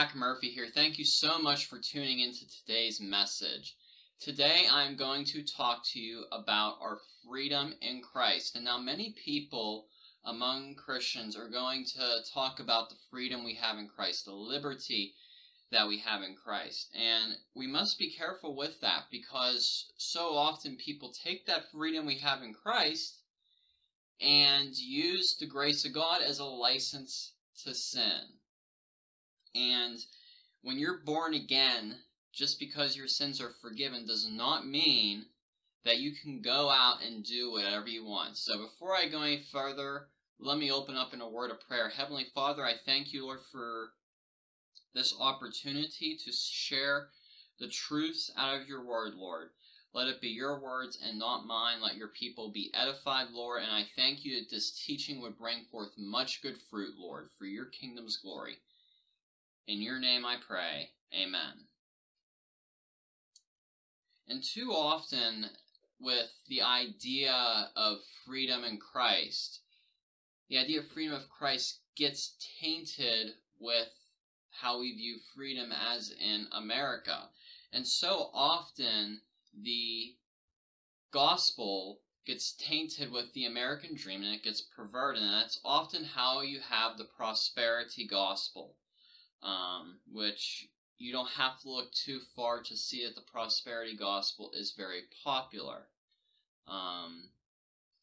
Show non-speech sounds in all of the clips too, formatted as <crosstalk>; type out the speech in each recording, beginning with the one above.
Zach Murphy here. Thank you so much for tuning into today's message. Today I'm going to talk to you about our freedom in Christ. And now many people among Christians are going to talk about the freedom we have in Christ, the liberty that we have in Christ. And we must be careful with that because so often people take that freedom we have in Christ and use the grace of God as a license to sin. And when you're born again, just because your sins are forgiven does not mean that you can go out and do whatever you want. So before I go any further, let me open up in a word of prayer. Heavenly Father, I thank you, Lord, for this opportunity to share the truths out of your word, Lord. Let it be your words and not mine. Let your people be edified, Lord. And I thank you that this teaching would bring forth much good fruit, Lord, for your kingdom's glory. In your name I pray. Amen. And too often, with the idea of freedom in Christ, the idea of freedom of Christ gets tainted with how we view freedom as in America. And so often, the gospel gets tainted with the American dream and it gets perverted. And that's often how you have the prosperity gospel um, which you don't have to look too far to see that the prosperity gospel is very popular. Um,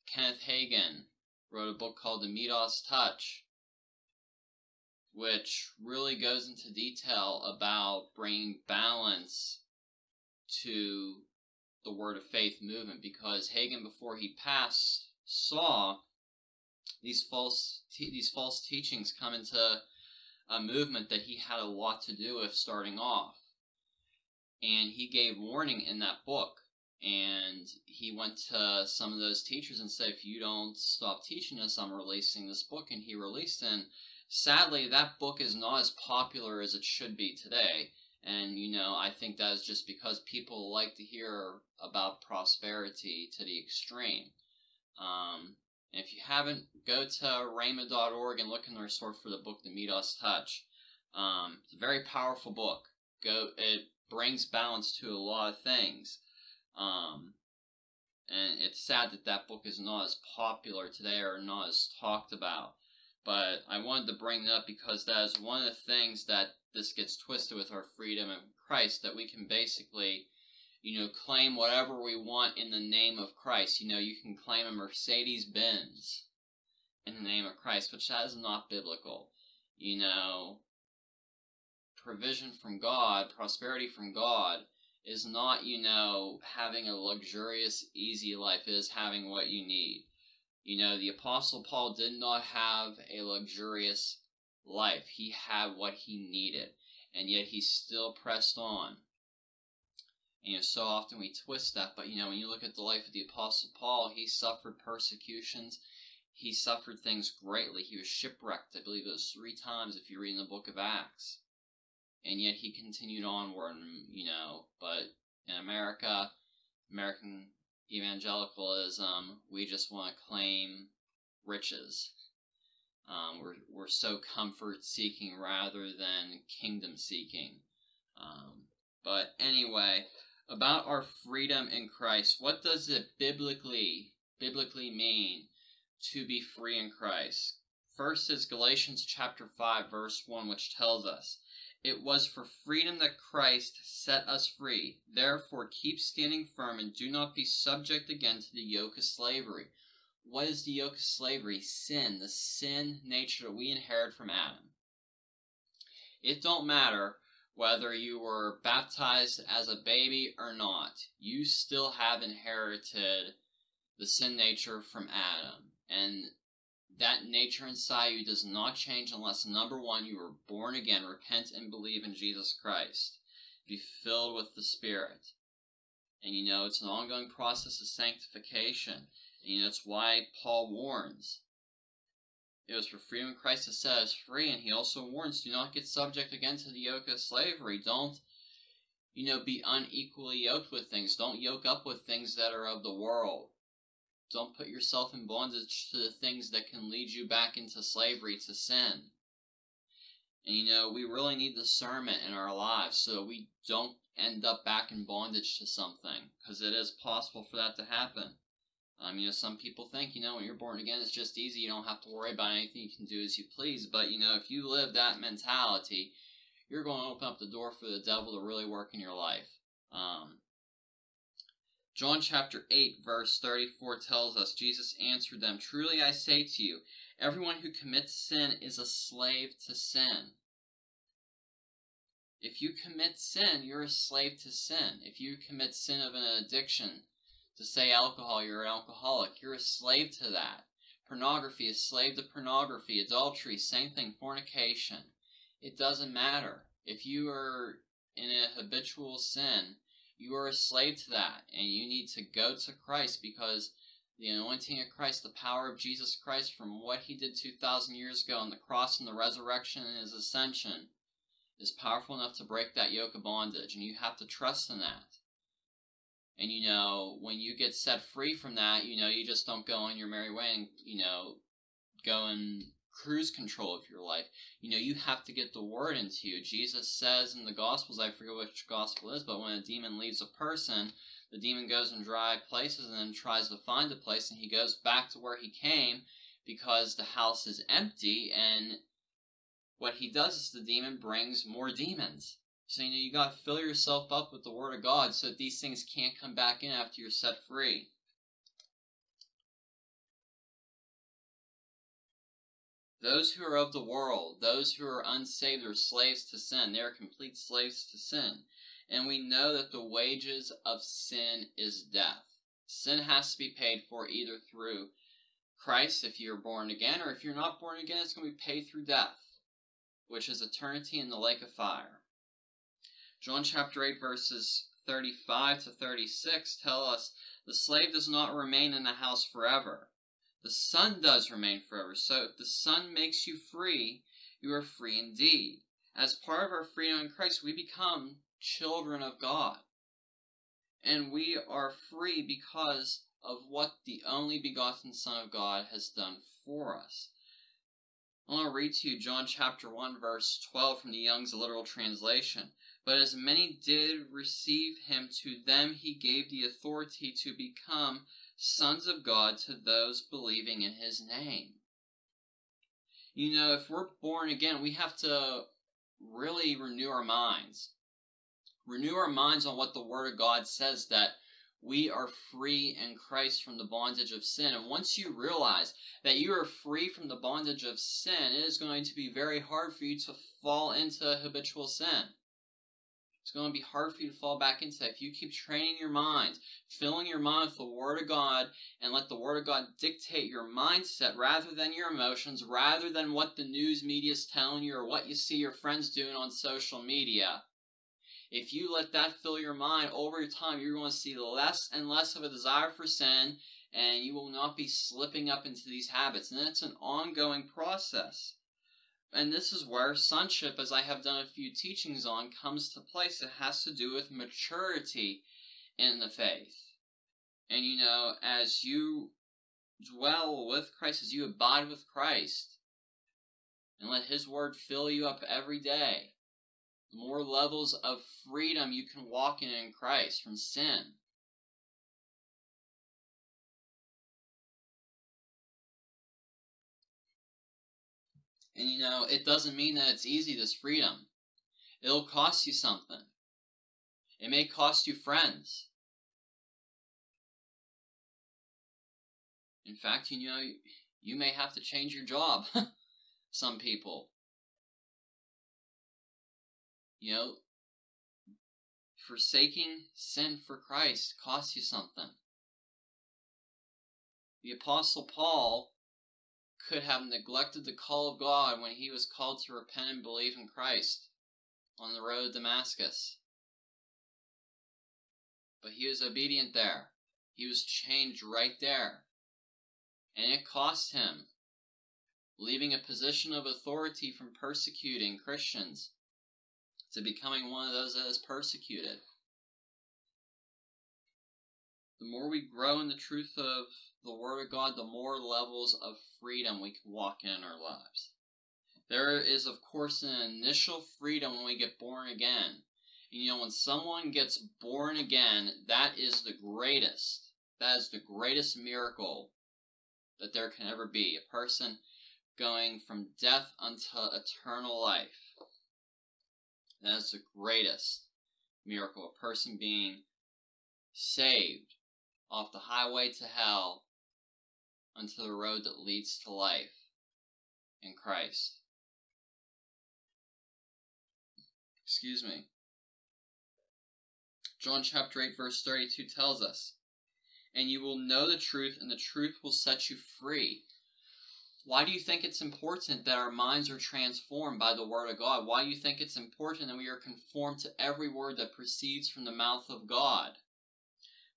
Kenneth Hagin wrote a book called The Midas Touch, which really goes into detail about bringing balance to the Word of Faith movement because Hagin, before he passed, saw these false these false teachings come into a movement that he had a lot to do with starting off. And he gave warning in that book. And he went to some of those teachers and said, if you don't stop teaching us, I'm releasing this book. And he released it. And sadly, that book is not as popular as it should be today. And, you know, I think that is just because people like to hear about prosperity to the extreme. Um, and if you haven't, go to rhema.org and look in the resource for the book, The Midas Touch. Um, it's a very powerful book. Go, it brings balance to a lot of things. Um, and it's sad that that book is not as popular today or not as talked about. But I wanted to bring that up because that is one of the things that this gets twisted with our freedom in Christ, that we can basically you know, claim whatever we want in the name of Christ. You know, you can claim a Mercedes Benz in the name of Christ, which that is not biblical. You know, provision from God, prosperity from God, is not, you know, having a luxurious, easy life. It is having what you need. You know, the Apostle Paul did not have a luxurious life. He had what he needed, and yet he still pressed on you know, so often we twist that, but you know, when you look at the life of the Apostle Paul, he suffered persecutions. He suffered things greatly. He was shipwrecked, I believe it was three times if you read in the book of Acts. And yet he continued onward, you know, but in America, American evangelicalism, we just want to claim riches. Um, we're, we're so comfort seeking rather than kingdom seeking. Um, but anyway, about our freedom in Christ. What does it biblically biblically mean to be free in Christ? First is Galatians chapter 5 verse 1 which tells us, "It was for freedom that Christ set us free. Therefore keep standing firm and do not be subject again to the yoke of slavery." What is the yoke of slavery? Sin, the sin nature that we inherit from Adam. It don't matter whether you were baptized as a baby or not, you still have inherited the sin nature from Adam. And that nature inside you does not change unless, number one, you were born again, repent and believe in Jesus Christ. Be filled with the Spirit. And you know, it's an ongoing process of sanctification. And you know, that's why Paul warns it was for freedom Christ has set us free, and he also warns, do not get subject again to the yoke of slavery. Don't, you know, be unequally yoked with things. Don't yoke up with things that are of the world. Don't put yourself in bondage to the things that can lead you back into slavery to sin. And you know, we really need discernment in our lives so we don't end up back in bondage to something because it is possible for that to happen. Um, you know, some people think, you know, when you're born again, it's just easy. You don't have to worry about anything. You can do as you please. But, you know, if you live that mentality, you're going to open up the door for the devil to really work in your life. Um, John chapter 8, verse 34 tells us Jesus answered them, Truly I say to you, everyone who commits sin is a slave to sin. If you commit sin, you're a slave to sin. If you commit sin of an addiction, to say alcohol, you're an alcoholic, you're a slave to that. Pornography, a slave to pornography. Adultery, same thing. Fornication. It doesn't matter. If you are in a habitual sin, you are a slave to that, and you need to go to Christ because the anointing of Christ, the power of Jesus Christ from what he did 2,000 years ago on the cross and the resurrection and his ascension is powerful enough to break that yoke of bondage, and you have to trust in that. And you know, when you get set free from that, you know, you just don't go on your merry way and, you know, go in cruise control of your life. You know, you have to get the word into you. Jesus says in the Gospels, I forget which Gospel is, but when a demon leaves a person, the demon goes in dry places and then tries to find a place, and he goes back to where he came because the house is empty, and what he does is the demon brings more demons. So you know you gotta fill yourself up with the Word of God so that these things can't come back in after you're set free. Those who are of the world, those who are unsaved, are slaves to sin. They are complete slaves to sin. And we know that the wages of sin is death. Sin has to be paid for either through Christ if you're born again, or if you're not born again, it's going to be paid through death which is eternity in the lake of fire. John chapter 8 verses 35 to 36 tell us the slave does not remain in the house forever. The son does remain forever. So if the son makes you free, you are free indeed. As part of our freedom in Christ, we become children of God. And we are free because of what the only begotten Son of God has done for us. I want to read to you John chapter 1 verse 12 from the Young's literal translation. But as many did receive him, to them he gave the authority to become sons of God to those believing in his name. You know, if we're born again, we have to really renew our minds. Renew our minds on what the Word of God says that we are free in Christ from the bondage of sin. And once you realize that you are free from the bondage of sin, it is going to be very hard for you to fall into habitual sin. It's going to be hard for you to fall back into that. If you keep training your mind, filling your mind with the Word of God, and let the Word of God dictate your mindset rather than your emotions, rather than what the news media is telling you or what you see your friends doing on social media, if you let that fill your mind over time, you're going to see less and less of a desire for sin, and you will not be slipping up into these habits. And it's an ongoing process. And this is where sonship, as I have done a few teachings on, comes to place. It has to do with maturity in the faith. And you know, as you dwell with Christ, as you abide with Christ, and let His Word fill you up every day, the more levels of freedom you can walk in in Christ from sin. And you know, it doesn't mean that it's easy, this freedom. It'll cost you something. It may cost you friends. In fact, you know, you may have to change your job. <laughs> Some people. You know, forsaking sin for Christ costs you something. The Apostle Paul could have neglected the call of God when he was called to repent and believe in Christ on the road to Damascus. But he was obedient there. He was changed right there. And it cost him, leaving a position of authority from persecuting Christians to becoming one of those that is persecuted. The more we grow in the truth of the Word of God, the more levels of freedom we can walk in, in our lives. There is, of course, an initial freedom when we get born again. And, you know, when someone gets born again, that is the greatest. That is the greatest miracle that there can ever be. A person going from death unto eternal life. That is the greatest miracle. A person being saved off the highway to hell unto the road that leads to life in Christ. Excuse me. John chapter 8 verse 32 tells us, And you will know the truth, and the truth will set you free. Why do you think it's important that our minds are transformed by the Word of God? Why do you think it's important that we are conformed to every word that proceeds from the mouth of God?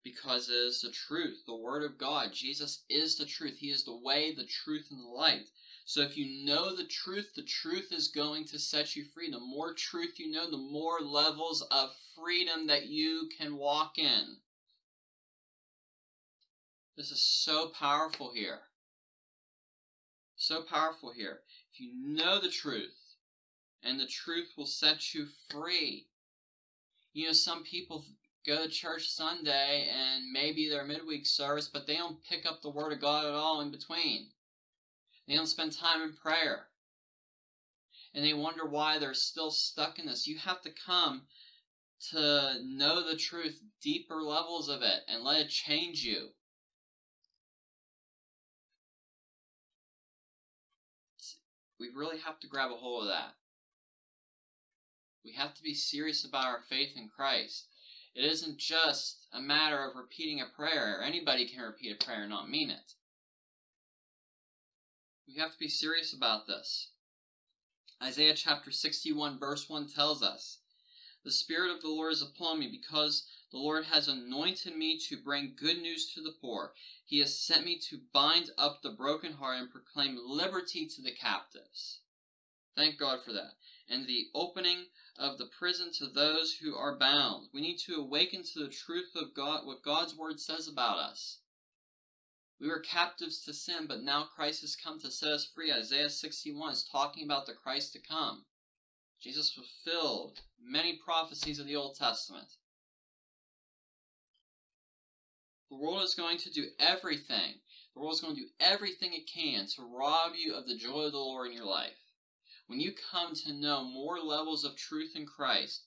Because it is the truth, the Word of God. Jesus is the truth. He is the way, the truth, and the light. So if you know the truth, the truth is going to set you free. The more truth you know, the more levels of freedom that you can walk in. This is so powerful here. So powerful here. If you know the truth, and the truth will set you free. You know, some people go to church Sunday and maybe their midweek service, but they don't pick up the Word of God at all in between. They don't spend time in prayer. And they wonder why they're still stuck in this. You have to come to know the truth, deeper levels of it, and let it change you. We really have to grab a hold of that. We have to be serious about our faith in Christ. It isn't just a matter of repeating a prayer. Anybody can repeat a prayer and not mean it. We have to be serious about this. Isaiah chapter 61, verse 1 tells us The Spirit of the Lord is upon me because the Lord has anointed me to bring good news to the poor. He has sent me to bind up the brokenhearted and proclaim liberty to the captives. Thank God for that. And the opening of the prison to those who are bound. We need to awaken to the truth of God, what God's word says about us. We were captives to sin, but now Christ has come to set us free. Isaiah 61 is talking about the Christ to come. Jesus fulfilled many prophecies of the Old Testament. The world is going to do everything. The world is going to do everything it can to rob you of the joy of the Lord in your life. When you come to know more levels of truth in Christ,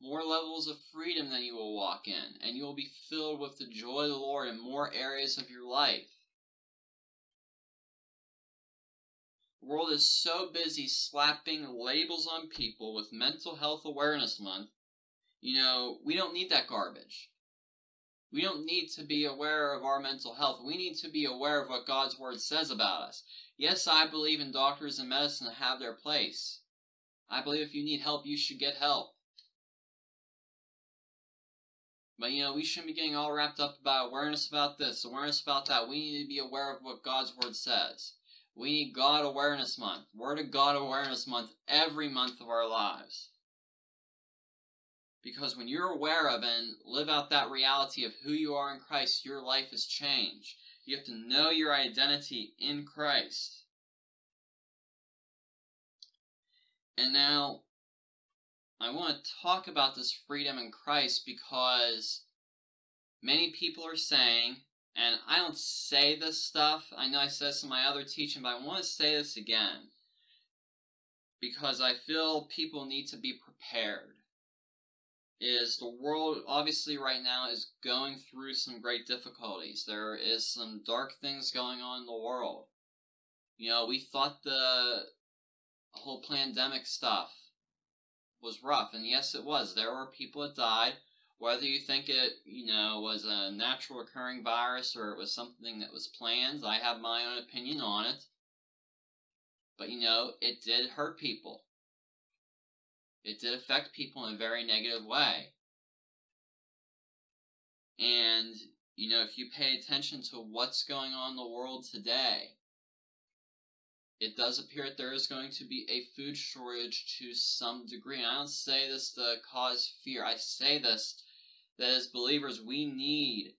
more levels of freedom than you will walk in, and you will be filled with the joy of the Lord in more areas of your life. The world is so busy slapping labels on people with Mental Health Awareness Month. You know, we don't need that garbage. We don't need to be aware of our mental health. We need to be aware of what God's Word says about us. Yes, I believe in doctors and medicine have their place. I believe if you need help, you should get help. But you know, we shouldn't be getting all wrapped up about awareness about this, awareness about that. We need to be aware of what God's Word says. We need God Awareness Month, Word of God Awareness Month every month of our lives. Because when you're aware of and live out that reality of who you are in Christ, your life is changed. You have to know your identity in Christ. And now, I want to talk about this freedom in Christ because many people are saying, and I don't say this stuff, I know I said this in my other teaching, but I want to say this again because I feel people need to be prepared is the world obviously right now is going through some great difficulties. There is some dark things going on in the world. You know, we thought the whole pandemic stuff was rough, and yes, it was. There were people that died. Whether you think it, you know, was a natural occurring virus or it was something that was planned, I have my own opinion on it. But you know, it did hurt people. It did affect people in a very negative way. And, you know, if you pay attention to what's going on in the world today, it does appear that there is going to be a food shortage to some degree. And I don't say this to cause fear. I say this that as believers, we need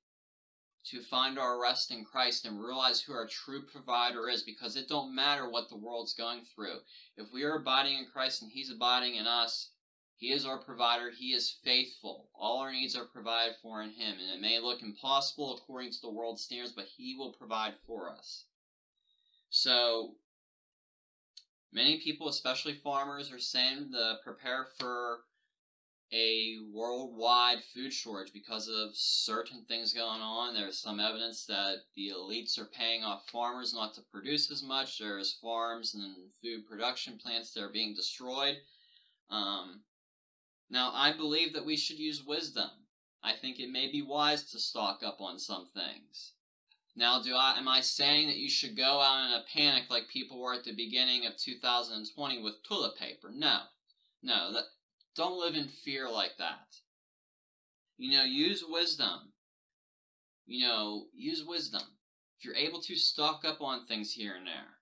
to find our rest in Christ and realize who our true provider is because it don't matter what the world's going through. If we are abiding in Christ and he's abiding in us, he is our provider. He is faithful. All our needs are provided for in him. And it may look impossible according to the world's standards, but he will provide for us. So, many people, especially farmers, are saying to prepare for a worldwide food shortage because of certain things going on. There's some evidence that the elites are paying off farmers not to produce as much. There's farms and food production plants that are being destroyed. Um, now, I believe that we should use wisdom. I think it may be wise to stock up on some things. Now, do I am I saying that you should go out in a panic like people were at the beginning of 2020 with toilet paper? No. No, that don't live in fear like that. You know, use wisdom. You know, use wisdom. If you're able to stock up on things here and there,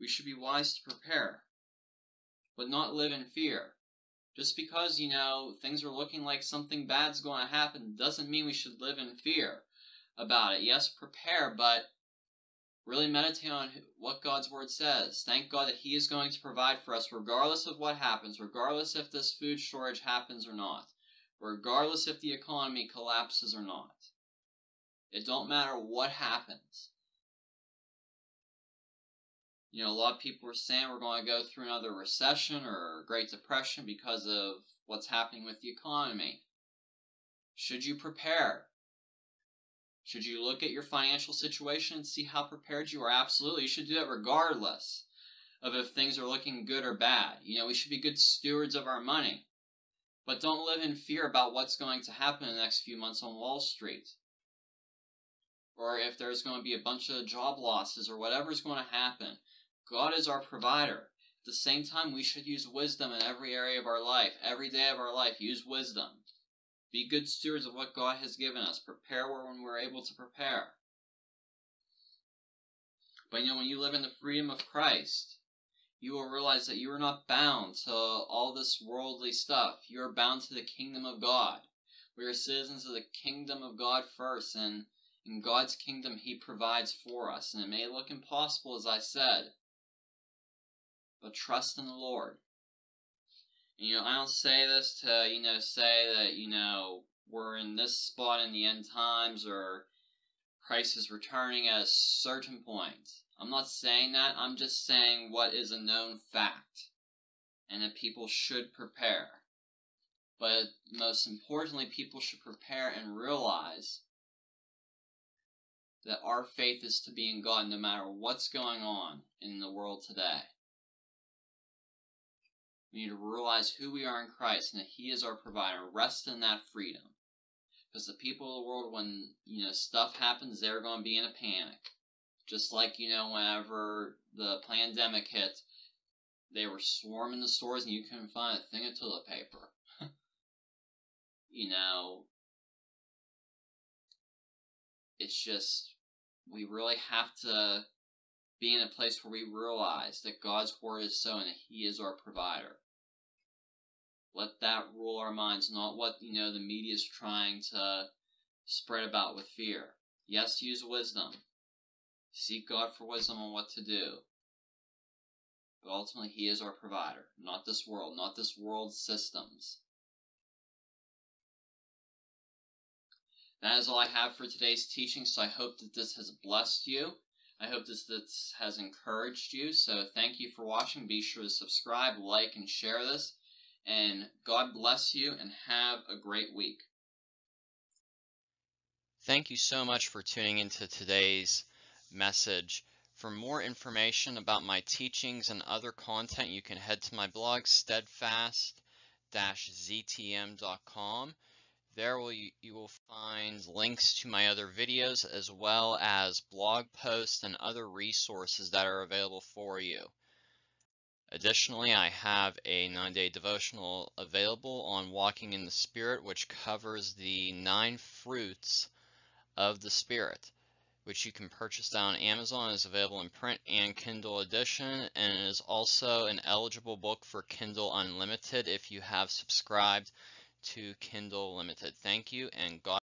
we should be wise to prepare, but not live in fear. Just because, you know, things are looking like something bad's going to happen doesn't mean we should live in fear about it. Yes, prepare, but Really meditate on what God's Word says. Thank God that He is going to provide for us regardless of what happens, regardless if this food shortage happens or not, regardless if the economy collapses or not. It don't matter what happens. You know, a lot of people are saying we're going to go through another recession or Great Depression because of what's happening with the economy. Should you prepare? Should you look at your financial situation and see how prepared you are? Absolutely. You should do that regardless of if things are looking good or bad. You know, we should be good stewards of our money. But don't live in fear about what's going to happen in the next few months on Wall Street. Or if there's going to be a bunch of job losses or whatever's going to happen. God is our provider. At the same time, we should use wisdom in every area of our life. Every day of our life, use wisdom. Be good stewards of what God has given us. Prepare when we're able to prepare. But you know, when you live in the freedom of Christ, you will realize that you are not bound to all this worldly stuff. You are bound to the kingdom of God. We are citizens of the kingdom of God first, and in God's kingdom, He provides for us. And it may look impossible, as I said, but trust in the Lord. You know, I don't say this to, you know, say that, you know, we're in this spot in the end times or Christ is returning at a certain point. I'm not saying that. I'm just saying what is a known fact and that people should prepare. But most importantly, people should prepare and realize that our faith is to be in God no matter what's going on in the world today. We need to realize who we are in Christ and that He is our provider. Rest in that freedom. Because the people of the world, when you know stuff happens, they're going to be in a panic. Just like you know, whenever the pandemic hit, they were swarming the stores and you couldn't find a thing of toilet paper. <laughs> you know, it's just we really have to be in a place where we realize that God's word is so and that He is our provider. Let that rule our minds, not what you know the media is trying to spread about with fear. Yes, use wisdom. Seek God for wisdom on what to do. But ultimately, He is our provider, not this world, not this world's systems. That is all I have for today's teaching, so I hope that this has blessed you. I hope this, this has encouraged you. So thank you for watching. Be sure to subscribe, like, and share this. And God bless you and have a great week. Thank you so much for tuning into today's message. For more information about my teachings and other content, you can head to my blog, steadfast-ztm.com. There will you, you will find links to my other videos as well as blog posts and other resources that are available for you. Additionally, I have a nine-day devotional available on walking in the Spirit, which covers the nine fruits of the Spirit, which you can purchase on Amazon. Is available in print and Kindle edition, and it is also an eligible book for Kindle Unlimited if you have subscribed to Kindle Limited. Thank you and God